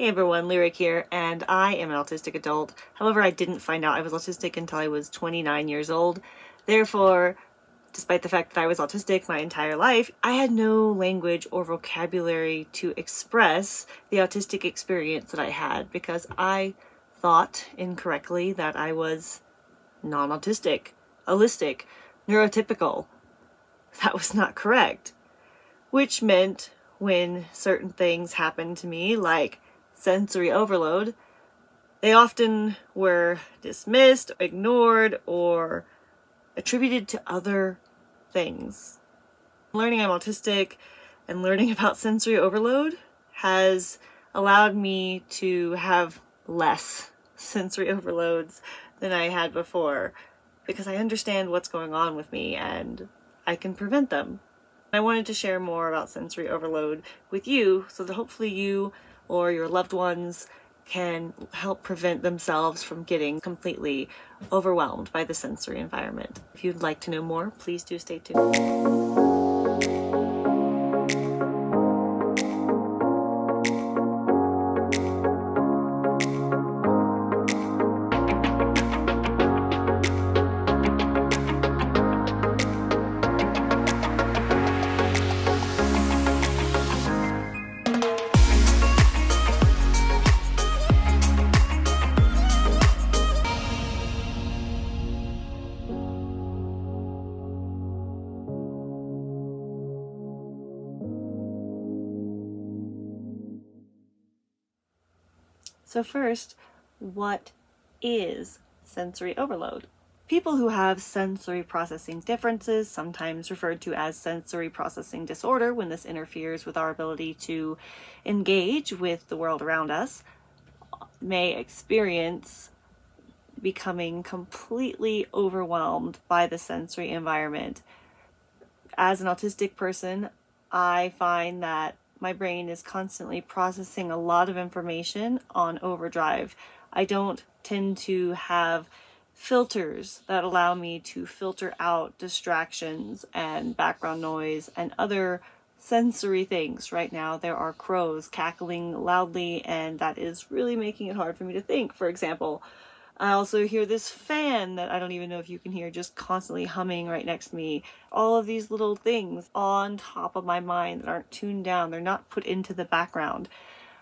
Hey everyone, Lyric here, and I am an autistic adult. However, I didn't find out I was autistic until I was 29 years old. Therefore, despite the fact that I was autistic my entire life, I had no language or vocabulary to express the autistic experience that I had because I thought incorrectly that I was non-autistic, allistic, neurotypical. That was not correct. Which meant when certain things happened to me, like sensory overload, they often were dismissed, ignored, or attributed to other things. Learning I'm autistic and learning about sensory overload has allowed me to have less sensory overloads than I had before because I understand what's going on with me and I can prevent them. I wanted to share more about sensory overload with you so that hopefully you or your loved ones can help prevent themselves from getting completely overwhelmed by the sensory environment. If you'd like to know more, please do stay tuned. So first, what is sensory overload? People who have sensory processing differences, sometimes referred to as sensory processing disorder when this interferes with our ability to engage with the world around us, may experience becoming completely overwhelmed by the sensory environment. As an autistic person, I find that my brain is constantly processing a lot of information on overdrive. I don't tend to have filters that allow me to filter out distractions and background noise and other sensory things. Right now, there are crows cackling loudly, and that is really making it hard for me to think. For example, I also hear this fan that I don't even know if you can hear just constantly humming right next to me. All of these little things on top of my mind that aren't tuned down, they're not put into the background.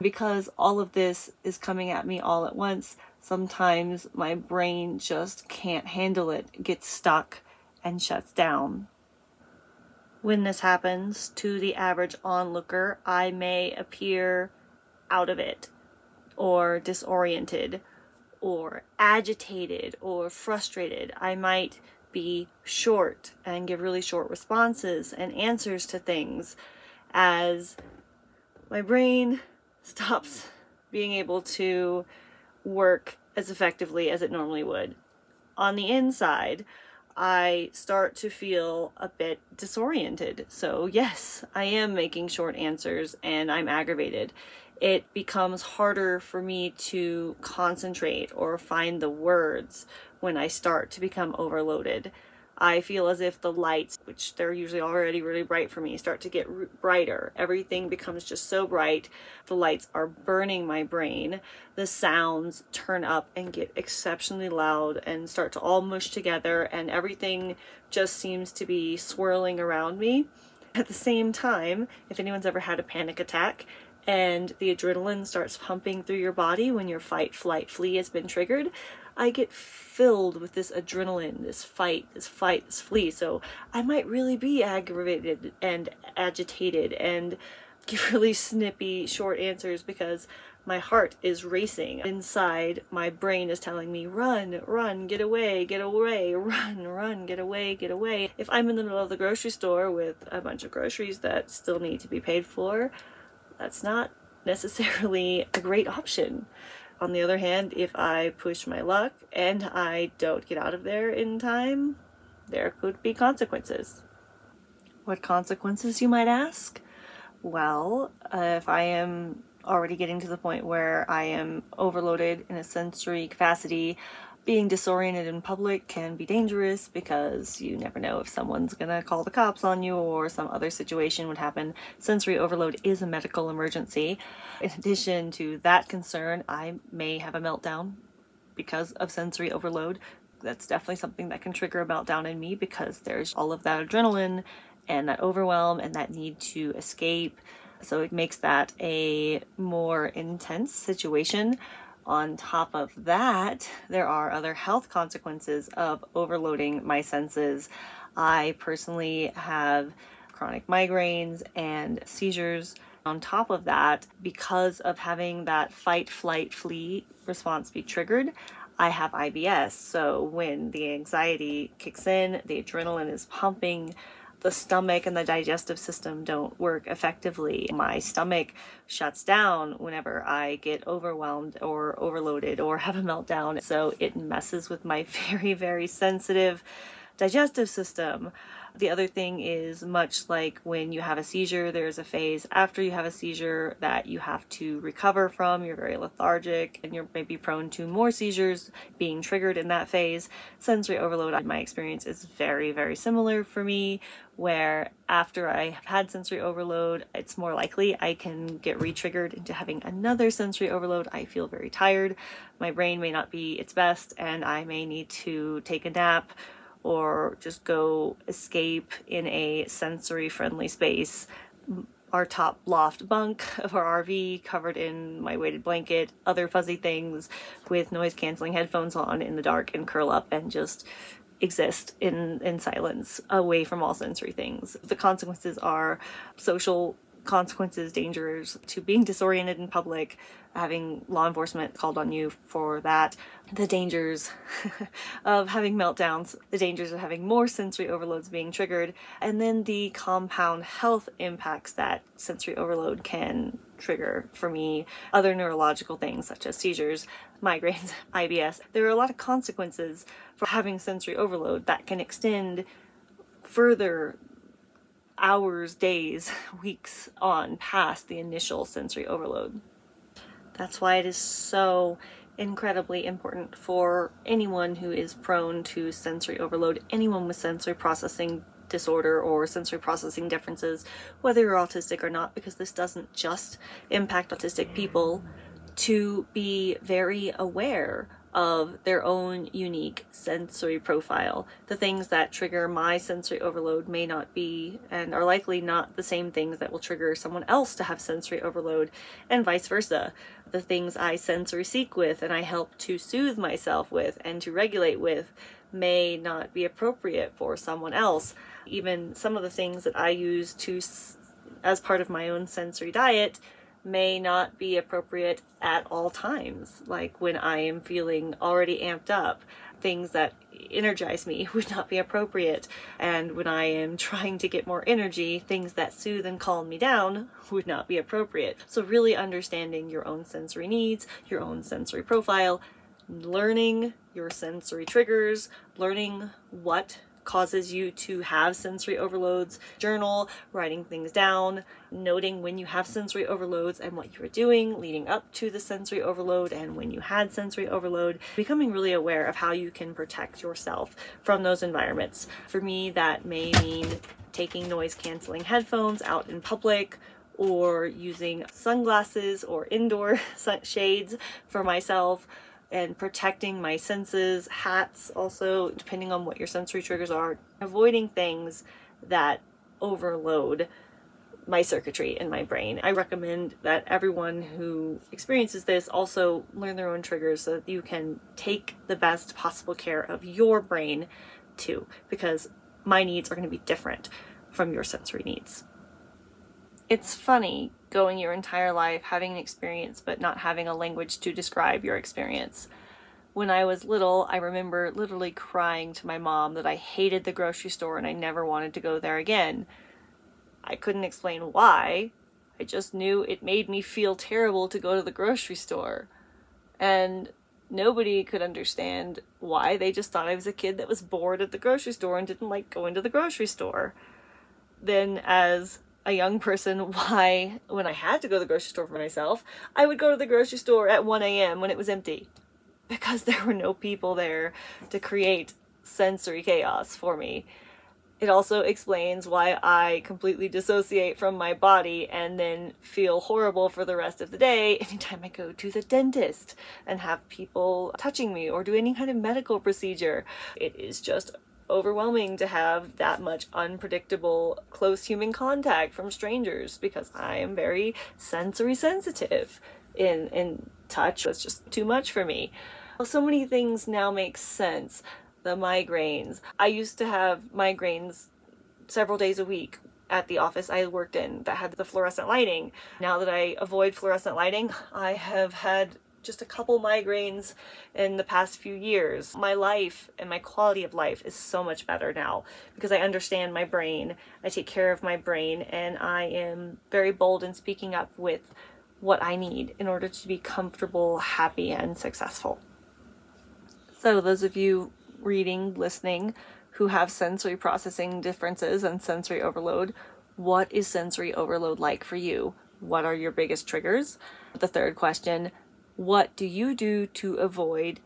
Because all of this is coming at me all at once, sometimes my brain just can't handle it, gets stuck, and shuts down. When this happens to the average onlooker, I may appear out of it or disoriented or agitated or frustrated. I might be short and give really short responses and answers to things as my brain stops being able to work as effectively as it normally would. On the inside, I start to feel a bit disoriented. So, yes, I am making short answers and I'm aggravated it becomes harder for me to concentrate or find the words when I start to become overloaded. I feel as if the lights, which they're usually already really bright for me, start to get brighter. Everything becomes just so bright. The lights are burning my brain. The sounds turn up and get exceptionally loud and start to all mush together, and everything just seems to be swirling around me. At the same time, if anyone's ever had a panic attack, and the adrenaline starts pumping through your body when your fight, flight, flee has been triggered, I get filled with this adrenaline, this fight, this fight, this flee. So I might really be aggravated and agitated and give really snippy, short answers because my heart is racing. Inside, my brain is telling me, run, run, get away, get away, run, run, get away, get away. If I'm in the middle of the grocery store with a bunch of groceries that still need to be paid for, that's not necessarily a great option. On the other hand, if I push my luck and I don't get out of there in time, there could be consequences. What consequences, you might ask? Well, uh, if I am already getting to the point where I am overloaded in a sensory capacity, being disoriented in public can be dangerous because you never know if someone's gonna call the cops on you or some other situation would happen. Sensory overload is a medical emergency. In addition to that concern, I may have a meltdown because of sensory overload. That's definitely something that can trigger a meltdown in me because there's all of that adrenaline and that overwhelm and that need to escape. So it makes that a more intense situation on top of that, there are other health consequences of overloading my senses. I personally have chronic migraines and seizures. On top of that, because of having that fight, flight, flee response be triggered, I have IBS. So when the anxiety kicks in, the adrenaline is pumping, the stomach and the digestive system don't work effectively. My stomach shuts down whenever I get overwhelmed or overloaded or have a meltdown. So it messes with my very, very sensitive digestive system. The other thing is much like when you have a seizure, there's a phase after you have a seizure that you have to recover from. You're very lethargic and you're maybe prone to more seizures being triggered in that phase. Sensory overload, in my experience, is very, very similar for me. Where after I have had sensory overload, it's more likely I can get re triggered into having another sensory overload. I feel very tired. My brain may not be its best, and I may need to take a nap or just go escape in a sensory friendly space. Our top loft bunk of our RV covered in my weighted blanket, other fuzzy things with noise canceling headphones on in the dark and curl up and just exist in in silence away from all sensory things. The consequences are social consequences, dangers to being disoriented in public, having law enforcement called on you for that, the dangers of having meltdowns, the dangers of having more sensory overloads being triggered, and then the compound health impacts that sensory overload can trigger for me, other neurological things such as seizures, migraines, IBS. There are a lot of consequences for having sensory overload that can extend further hours, days, weeks on past the initial sensory overload. That's why it is so incredibly important for anyone who is prone to sensory overload, anyone with sensory processing disorder or sensory processing differences, whether you're autistic or not, because this doesn't just impact autistic people, to be very aware of their own unique sensory profile. The things that trigger my sensory overload may not be and are likely not the same things that will trigger someone else to have sensory overload, and vice versa. The things I sensory seek with and I help to soothe myself with and to regulate with may not be appropriate for someone else. Even some of the things that I use to as part of my own sensory diet may not be appropriate at all times. Like when I am feeling already amped up, things that energize me would not be appropriate. And when I am trying to get more energy, things that soothe and calm me down would not be appropriate. So, really understanding your own sensory needs, your own sensory profile, learning your sensory triggers, learning what causes you to have sensory overloads. Journal, writing things down, noting when you have sensory overloads and what you were doing leading up to the sensory overload and when you had sensory overload. Becoming really aware of how you can protect yourself from those environments. For me, that may mean taking noise canceling headphones out in public or using sunglasses or indoor shades for myself and protecting my senses, hats also, depending on what your sensory triggers are, avoiding things that overload my circuitry in my brain. I recommend that everyone who experiences this also learn their own triggers so that you can take the best possible care of your brain too, because my needs are going to be different from your sensory needs. It's funny going your entire life having an experience but not having a language to describe your experience. When I was little, I remember literally crying to my mom that I hated the grocery store and I never wanted to go there again. I couldn't explain why. I just knew it made me feel terrible to go to the grocery store. And nobody could understand why. They just thought I was a kid that was bored at the grocery store and didn't like going to the grocery store. Then, as a young person why, when I had to go to the grocery store for myself, I would go to the grocery store at 1 a.m. when it was empty. because there were no people there to create sensory chaos for me. It also explains why I completely dissociate from my body and then feel horrible for the rest of the day anytime I go to the dentist and have people touching me or do any kind of medical procedure. It is just overwhelming to have that much unpredictable close human contact from strangers because I am very sensory sensitive in in touch. It's just too much for me. So many things now make sense. The migraines. I used to have migraines several days a week at the office I worked in that had the fluorescent lighting. Now that I avoid fluorescent lighting, I have had just a couple migraines in the past few years. My life and my quality of life is so much better now because I understand my brain, I take care of my brain, and I am very bold in speaking up with what I need in order to be comfortable, happy, and successful. So, those of you reading, listening, who have sensory processing differences and sensory overload, what is sensory overload like for you? What are your biggest triggers? The third question what do you do to avoid,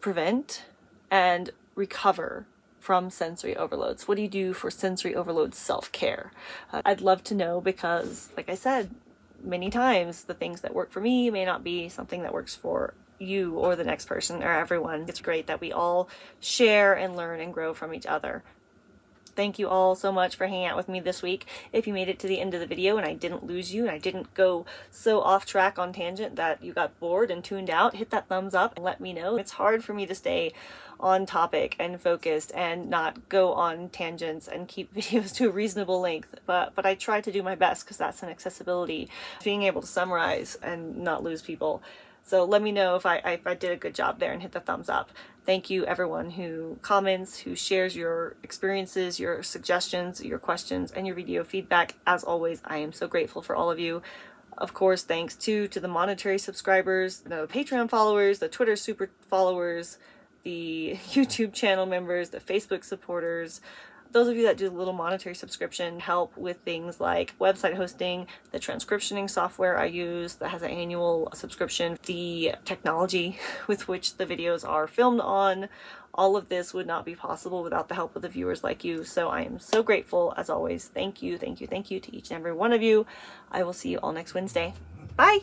prevent, and recover from sensory overloads? What do you do for sensory overload self care? Uh, I'd love to know because, like I said many times, the things that work for me may not be something that works for you or the next person or everyone. It's great that we all share and learn and grow from each other. Thank you all so much for hanging out with me this week. If you made it to the end of the video and I didn't lose you and I didn't go so off track on tangent that you got bored and tuned out, hit that thumbs up and let me know. It's hard for me to stay on topic and focused and not go on tangents and keep videos to a reasonable length but but I try to do my best because that's an accessibility being able to summarize and not lose people so let me know if I, if I did a good job there and hit the thumbs up. Thank you everyone who comments, who shares your experiences, your suggestions, your questions, and your video feedback. As always, I am so grateful for all of you. Of course, thanks too to the monetary subscribers, the Patreon followers, the Twitter super followers, the YouTube channel members, the Facebook supporters, those of you that do little monetary subscription help with things like website hosting, the transcriptioning software I use that has an annual subscription, the technology with which the videos are filmed on. All of this would not be possible without the help of the viewers like you. So I am so grateful as always. Thank you, thank you, thank you to each and every one of you. I will see you all next Wednesday. Bye!